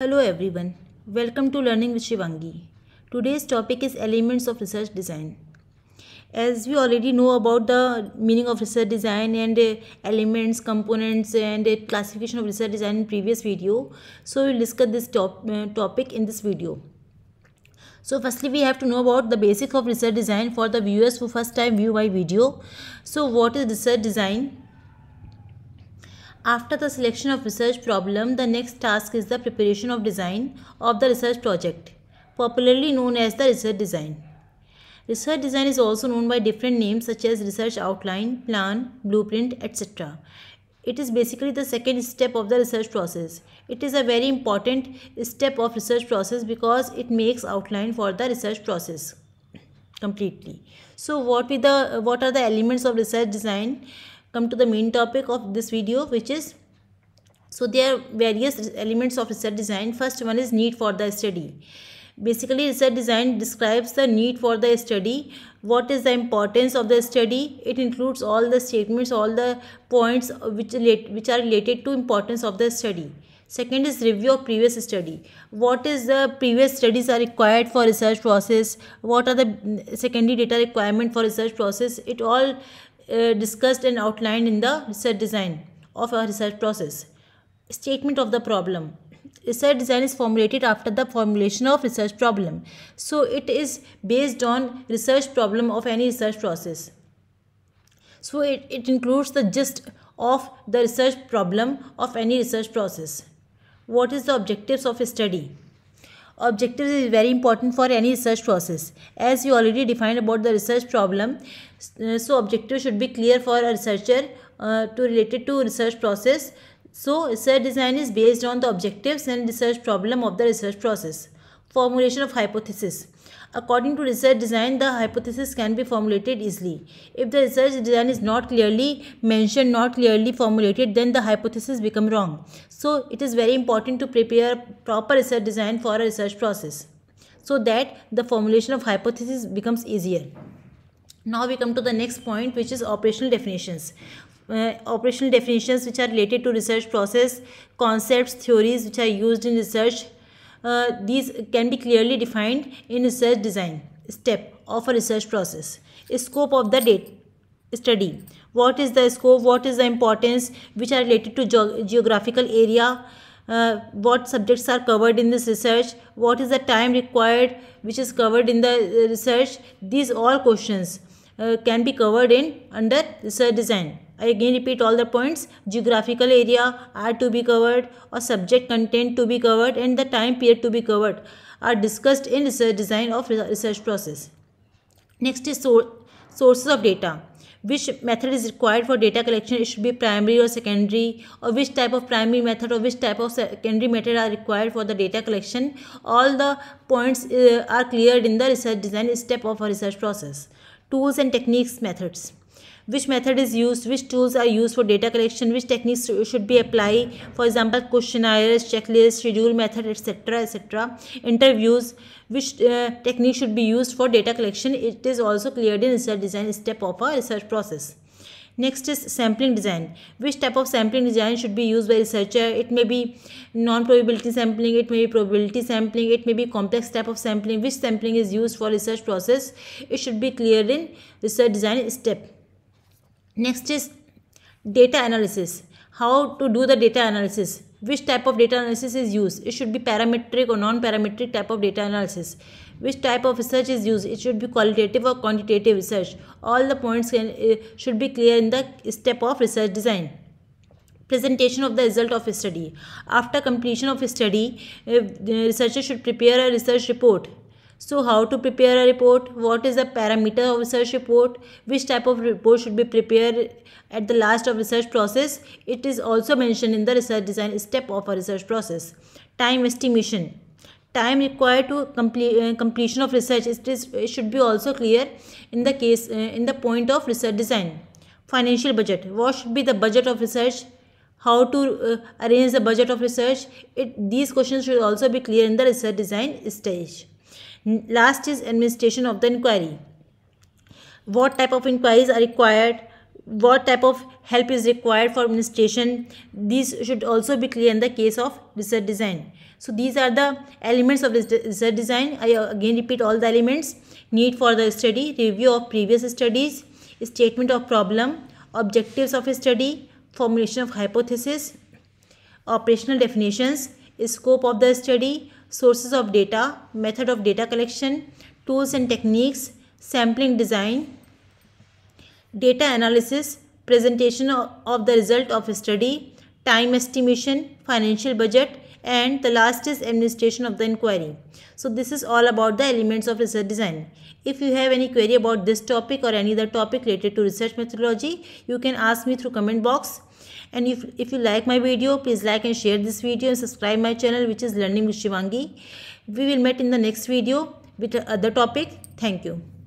Hello everyone, welcome to Learning with Shivangi. Today's topic is Elements of Research Design. As we already know about the meaning of research design and uh, elements, components and uh, classification of research design in previous video, so we'll discuss this top, uh, topic in this video. So firstly we have to know about the basics of research design for the viewers who first time view my video. So what is research design? After the selection of research problem, the next task is the preparation of design of the research project, popularly known as the research design. Research design is also known by different names such as research outline, plan, blueprint, etc. It is basically the second step of the research process. It is a very important step of research process because it makes outline for the research process completely. So what the what are the elements of research design? Come to the main topic of this video which is so there are various elements of research design. First one is need for the study. Basically research design describes the need for the study. What is the importance of the study? It includes all the statements all the points which relate, which are related to importance of the study. Second is review of previous study. What is the previous studies are required for research process? What are the secondary data requirement for research process? It all uh, discussed and outlined in the research design of a research process. Statement of the problem. Research design is formulated after the formulation of research problem. So it is based on research problem of any research process. So it, it includes the gist of the research problem of any research process. What is the objectives of a study? Objectives is very important for any research process. As you already defined about the research problem, so objective should be clear for a researcher uh, to related to research process. So research design is based on the objectives and research problem of the research process. Formulation of hypothesis. According to research design, the hypothesis can be formulated easily. If the research design is not clearly mentioned, not clearly formulated, then the hypothesis become wrong. So it is very important to prepare proper research design for a research process so that the formulation of hypothesis becomes easier. Now we come to the next point which is operational definitions. Uh, operational definitions which are related to research process, concepts, theories which are used in research uh, these can be clearly defined in research design step of a research process. Scope of the date study. What is the scope? What is the importance which are related to ge geographical area? Uh, what subjects are covered in this research? What is the time required which is covered in the uh, research? These all questions uh, can be covered in under research design. I again repeat all the points. Geographical area are to be covered or subject content to be covered and the time period to be covered are discussed in research design of research process. Next is sources of data. Which method is required for data collection? It should be primary or secondary or which type of primary method or which type of secondary method are required for the data collection. All the points uh, are cleared in the research design step of a research process. Tools and techniques methods which method is used, which tools are used for data collection, which techniques should be applied, for example, questionnaires, checklists, schedule method, etc., etc. Interviews, which uh, technique should be used for data collection. It is also cleared in research design step of a research process. Next is sampling design. Which type of sampling design should be used by researcher? It may be non-probability sampling, it may be probability sampling, it may be complex type of sampling. Which sampling is used for research process? It should be cleared in research design step. Next is data analysis. How to do the data analysis? Which type of data analysis is used? It should be parametric or non-parametric type of data analysis. Which type of research is used? It should be qualitative or quantitative research. All the points can, uh, should be clear in the step of research design presentation of the result of a study. After completion of a study, researchers should prepare a research report so how to prepare a report? What is the parameter of research report? Which type of report should be prepared at the last of research process? It is also mentioned in the research design step of a research process. Time estimation. Time required to complete uh, completion of research it, is, it should be also clear in the case uh, in the point of research design. Financial budget. What should be the budget of research? How to uh, arrange the budget of research? It, these questions should also be clear in the research design stage. Last is administration of the inquiry. What type of inquiries are required? what type of help is required for administration these should also be clear in the case of research design so these are the elements of research design i uh, again repeat all the elements need for the study review of previous studies statement of problem objectives of study formulation of hypothesis operational definitions scope of the study sources of data method of data collection tools and techniques sampling design data analysis, presentation of the result of a study, time estimation, financial budget and the last is administration of the inquiry. So this is all about the elements of research design. If you have any query about this topic or any other topic related to research methodology, you can ask me through comment box. And if, if you like my video, please like and share this video and subscribe my channel which is Learning with Shivangi. We will meet in the next video with other topic. Thank you.